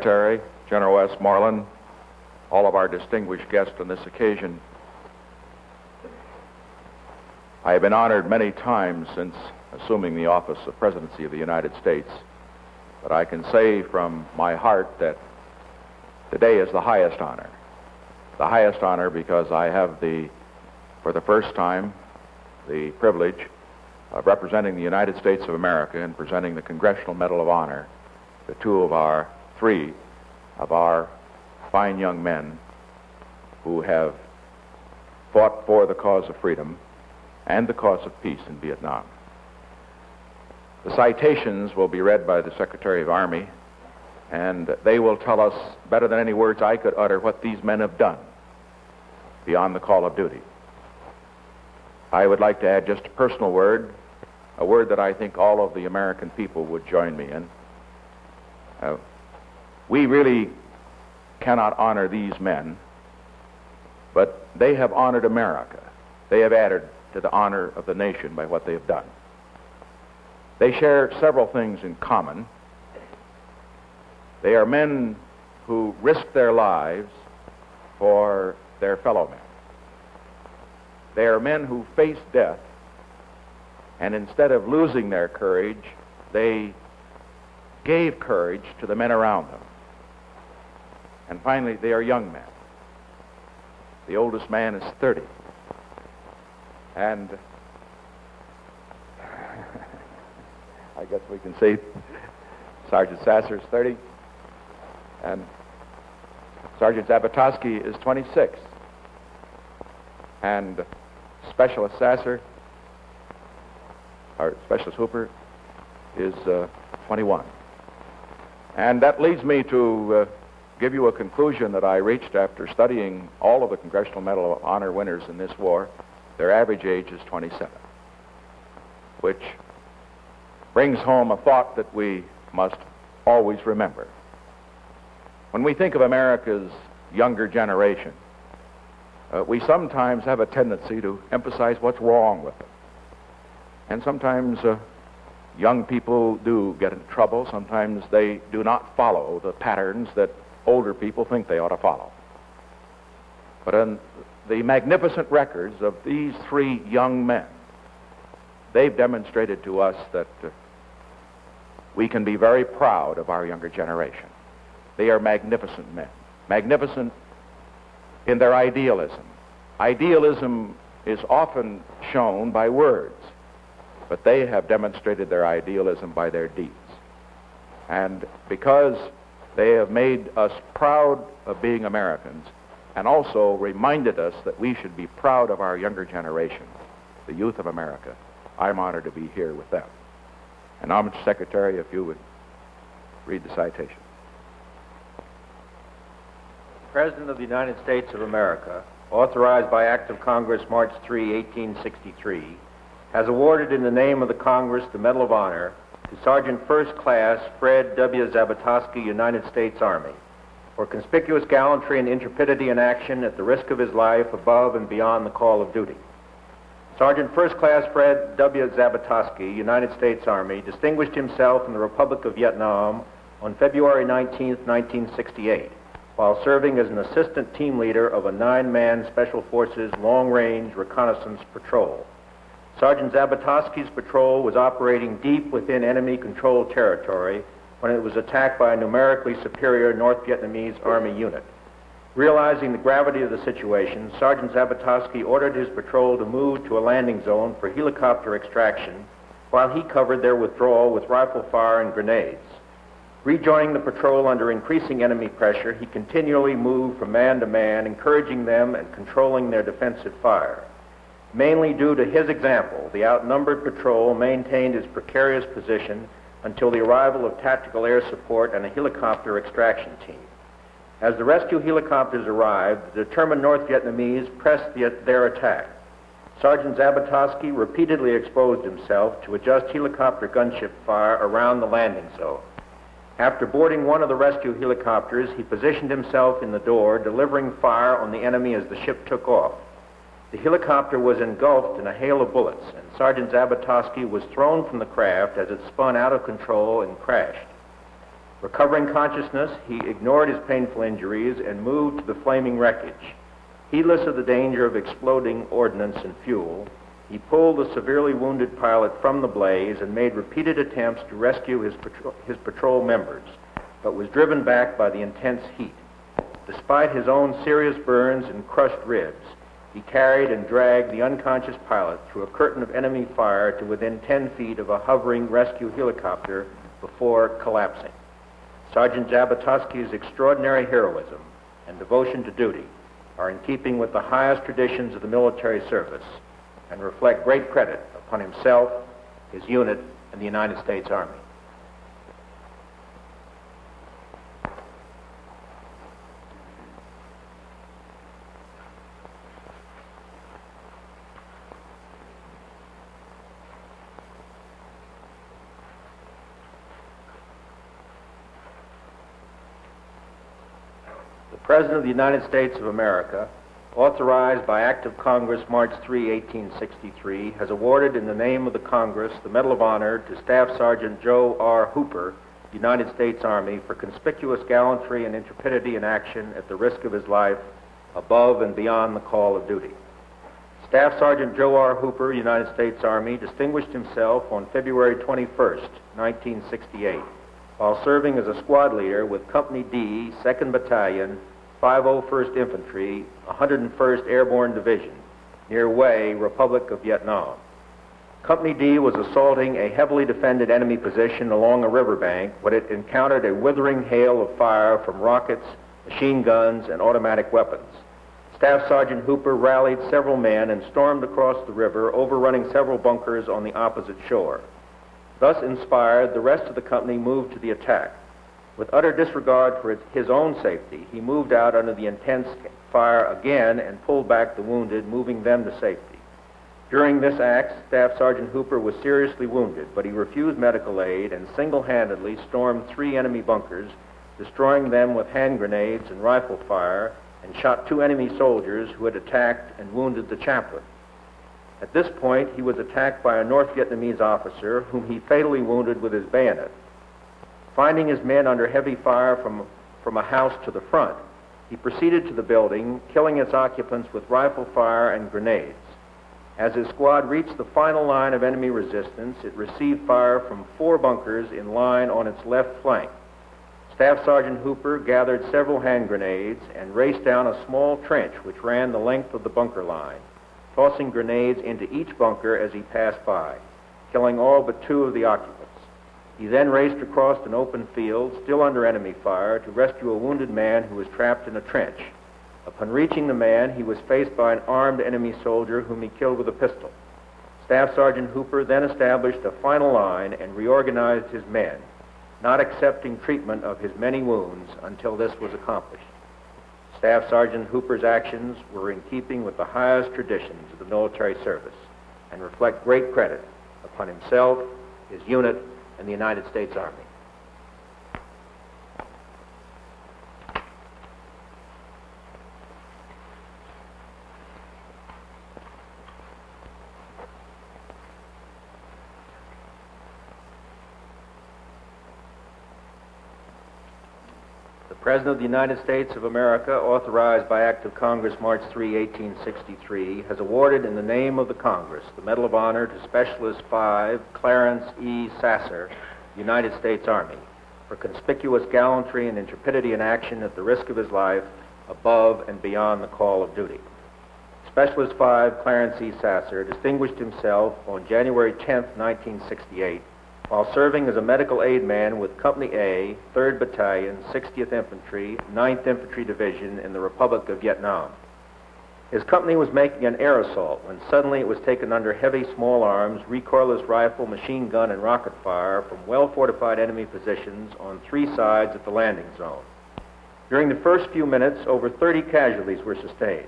Secretary, General Westmoreland, all of our distinguished guests on this occasion, I have been honored many times since assuming the office of Presidency of the United States, but I can say from my heart that today is the highest honor. The highest honor because I have the, for the first time, the privilege of representing the United States of America and presenting the Congressional Medal of Honor to two of our, three of our fine young men who have fought for the cause of freedom and the cause of peace in Vietnam. The citations will be read by the Secretary of Army, and they will tell us better than any words I could utter what these men have done beyond the call of duty. I would like to add just a personal word, a word that I think all of the American people would join me in. Uh, we really cannot honor these men, but they have honored America. They have added to the honor of the nation by what they have done. They share several things in common. They are men who risk their lives for their fellow men. They are men who face death, and instead of losing their courage, they gave courage to the men around them. And finally, they are young men. The oldest man is 30. And I guess we can say Sergeant Sasser is 30. And Sergeant Zabitosky is 26. And Specialist Sasser, or Specialist Hooper, is uh, 21. And that leads me to uh, give you a conclusion that I reached after studying all of the Congressional Medal of Honor winners in this war. Their average age is 27, which brings home a thought that we must always remember. When we think of America's younger generation, uh, we sometimes have a tendency to emphasize what's wrong with them. And sometimes uh, young people do get in trouble. Sometimes they do not follow the patterns that older people think they ought to follow. But in the magnificent records of these three young men, they've demonstrated to us that uh, we can be very proud of our younger generation. They are magnificent men, magnificent in their idealism. Idealism is often shown by words, but they have demonstrated their idealism by their deeds. And because they have made us proud of being Americans and also reminded us that we should be proud of our younger generation, the youth of America, I'm honored to be here with them. And Mr. Secretary, if you would read the citation. President of the United States of America, authorized by Act of Congress March 3, 1863, has awarded in the name of the Congress the Medal of Honor to Sergeant First Class Fred W. Zabitosky, United States Army, for conspicuous gallantry and intrepidity in action at the risk of his life above and beyond the call of duty. Sergeant First Class Fred W. Zabitosky, United States Army, distinguished himself in the Republic of Vietnam on February 19, 1968, while serving as an assistant team leader of a nine-man Special Forces long-range reconnaissance patrol. Sergeant Zabitosky's patrol was operating deep within enemy-controlled territory when it was attacked by a numerically superior North Vietnamese Army unit. Realizing the gravity of the situation, Sergeant Zabitosky ordered his patrol to move to a landing zone for helicopter extraction while he covered their withdrawal with rifle fire and grenades. Rejoining the patrol under increasing enemy pressure, he continually moved from man to man, encouraging them and controlling their defensive fire. Mainly due to his example, the outnumbered patrol maintained its precarious position until the arrival of tactical air support and a helicopter extraction team. As the rescue helicopters arrived, the determined North Vietnamese pressed the, their attack. Sergeant Zabitosky repeatedly exposed himself to adjust helicopter gunship fire around the landing zone. After boarding one of the rescue helicopters, he positioned himself in the door, delivering fire on the enemy as the ship took off. The helicopter was engulfed in a hail of bullets, and Sergeant Zabitosky was thrown from the craft as it spun out of control and crashed. Recovering consciousness, he ignored his painful injuries and moved to the flaming wreckage. Heedless of the danger of exploding ordnance and fuel, he pulled the severely wounded pilot from the blaze and made repeated attempts to rescue his, patro- his patrol members, but was driven back by the intense heat. Despite his own serious burns and crushed ribs, he carried and dragged the unconscious pilot through a curtain of enemy fire to within 10 feet of a hovering rescue helicopter before collapsing. Sergeant Zabitosky's extraordinary heroism and devotion to duty are in keeping with the highest traditions of the military service and reflect great credit upon himself, his unit, and the United States Army. President of the United States of America, authorized by Act of Congress March 3, 1863, has awarded in the name of the Congress the Medal of Honor to Staff Sergeant Joe R. Hooper, United States Army, for conspicuous gallantry and intrepidity in action at the risk of his life above and beyond the call of duty. Staff Sergeant Joe R. Hooper, United States Army, distinguished himself on February 21, 1968, while serving as a squad leader with Company D, 2nd Battalion, 501st Infantry, 101st Airborne Division, near Hue, Republic of Vietnam. Company D was assaulting a heavily defended enemy position along a riverbank when it encountered a withering hail of fire from rockets, machine guns, and automatic weapons. Staff Sergeant Hooper rallied several men and stormed across the river, overrunning several bunkers on the opposite shore. Thus inspired, the rest of the company moved to the attack. With utter disregard for his own safety, he moved out under the intense fire again and pulled back the wounded, moving them to safety. During this act, Staff Sergeant Hooper was seriously wounded, but he refused medical aid and single handedly stormed three enemy bunkers, destroying them with hand grenades and rifle fire, and shot two enemy soldiers who had attacked and wounded the chaplain. At this point, he was attacked by a North Vietnamese officer whom he fatally wounded with his bayonet. Finding his men under heavy fire from, from a house to the front, he proceeded to the building, killing its occupants with rifle fire and grenades. As his squad reached the final line of enemy resistance, it received fire from four bunkers in line on its left flank. Staff Sergeant Hooper gathered several hand grenades and raced down a small trench which ran the length of the bunker line, tossing grenades into each bunker as he passed by, killing all but two of the occupants. He then raced across an open field, still under enemy fire, to rescue a wounded man who was trapped in a trench. Upon reaching the man, he was faced by an armed enemy soldier whom he killed with a pistol. Staff Sergeant Hooper then established a final line and reorganized his men, not accepting treatment of his many wounds until this was accomplished. Staff Sergeant Hooper's actions were in keeping with the highest traditions of the military service and reflect great credit upon himself, his unit, and the United States Army. The President of the United States of America, authorized by Act of Congress March 3, 1863, has awarded in the name of the Congress the Medal of Honor to Specialist 5 Clarence E. Sasser, United States Army, for conspicuous gallantry and intrepidity in action at the risk of his life above and beyond the call of duty. Specialist 5 Clarence E. Sasser distinguished himself on January 10, 1968, while serving as a medical aid man with Company A, 3rd Battalion, 60th Infantry, 9th Infantry Division in the Republic of Vietnam. His company was making an air assault when suddenly it was taken under heavy small arms, recoilless rifle, machine gun, and rocket fire from well fortified enemy positions on three sides of the landing zone. During the first few minutes, over 30 casualties were sustained.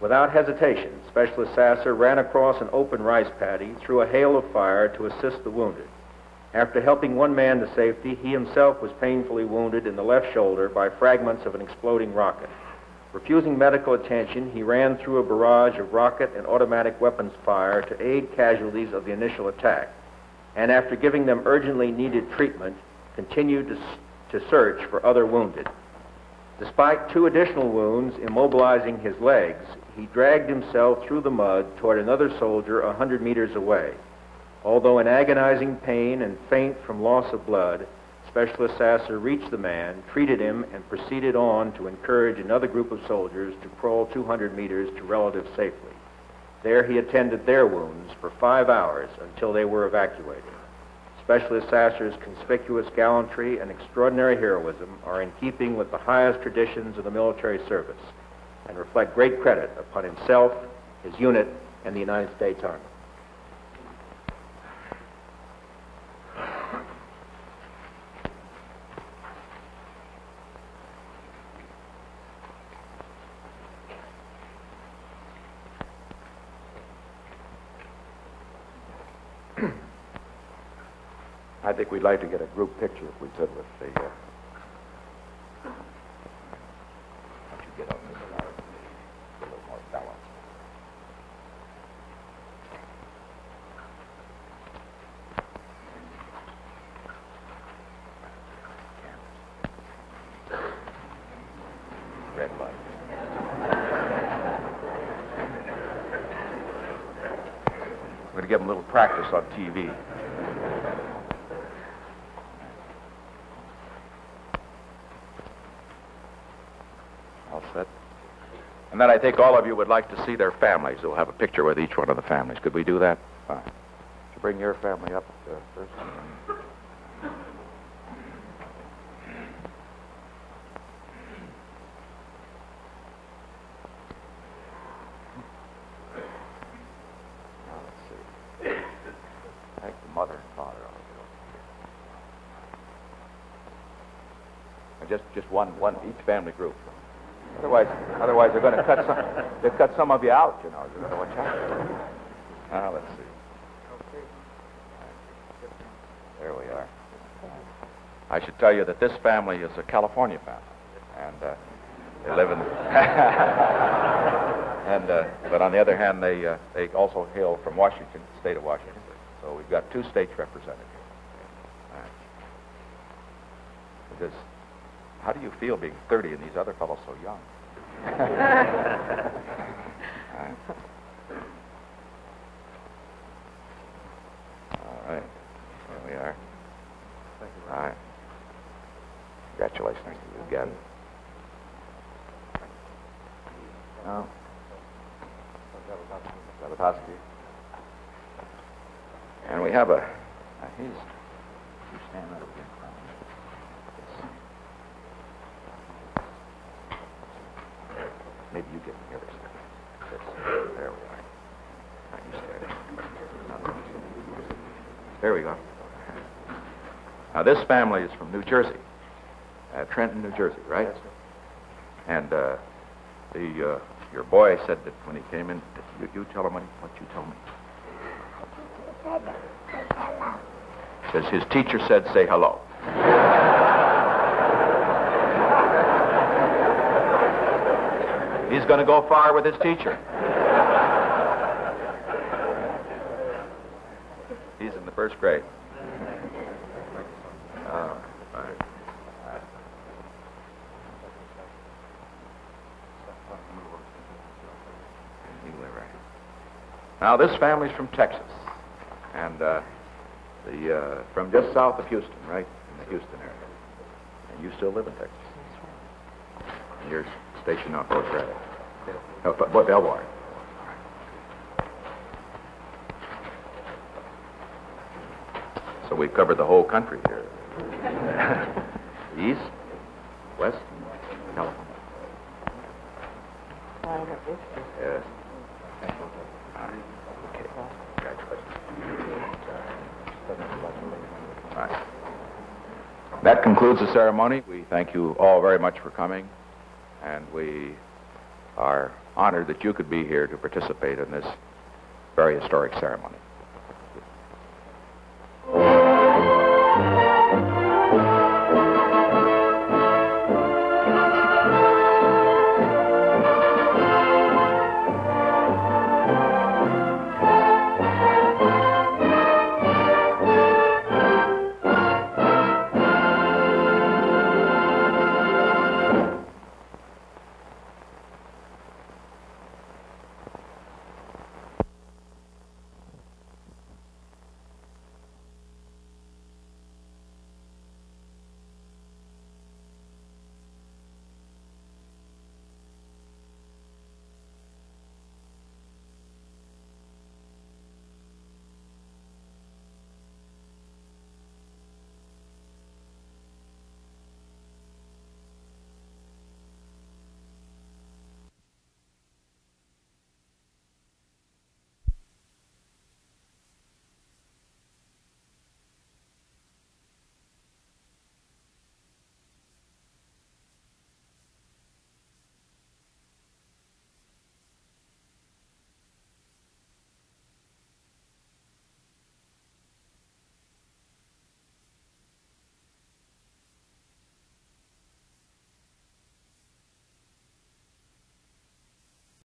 Without hesitation, Specialist Sasser ran across an open rice paddy through a hail of fire to assist the wounded. After helping one man to safety, he himself was painfully wounded in the left shoulder by fragments of an exploding rocket. Refusing medical attention, he ran through a barrage of rocket and automatic weapons fire to aid casualties of the initial attack, and after giving them urgently needed treatment, continued to, to search for other wounded. Despite two additional wounds immobilizing his legs, he dragged himself through the mud toward another soldier a hundred meters away. Although in agonizing pain and faint from loss of blood, Specialist Sasser reached the man, treated him, and proceeded on to encourage another group of soldiers to crawl 200 meters to relative safety. There he attended their wounds for five hours until they were evacuated. Specialist Sasser's conspicuous gallantry and extraordinary heroism are in keeping with the highest traditions of the military service and reflect great credit upon himself, his unit, and the United States Army. Think we'd like to get a group picture if we could with the. Uh... A little, more? Red light. We're going to give them a little practice on TV. All set. Then I think all of you would like to see their families. We'll have a picture with each one of the families. Could we do that? Fine. You bring your family up uh, first? Just, just one, one, each family group. Otherwise, otherwise they're going to cut some. They cut some of you out. You know. You're going to watch out. Now let's see. There we are. I should tell you that this family is a California family, and uh, they live in. and uh, but on the other hand, they uh, they also hail from Washington, the state of Washington. So we've got two states represented here. Because how do you feel being 30 and these other fellows so young? All right. There we are. Thank you. All right. Congratulations again. No. Zabitosky. And we have a. Uh, he's. You stand right over here. Maybe you get the other side. There we are. Now you stand. There we go. Now this family is from New Jersey, uh, Trenton, New Jersey, right? Yes, sir. And uh, the uh, your boy said that when he came in, you, you tell him what, what you told me. Says his teacher said, "Say hello." He's going to go far with his teacher. He's in the first grade. Oh, right. Now, this family's from Texas, and uh, the uh, from just south of Houston, right in the Houston area. And you still live in Texas. And you're stationed out Fort Bragg. Oh, Bo- Bo- Belvoir. So we've covered the whole country here. East, west, California. Yes. Okay. All right. That concludes the ceremony. We thank you all very much for coming, and we are honored that you could be here to participate in this very historic ceremony.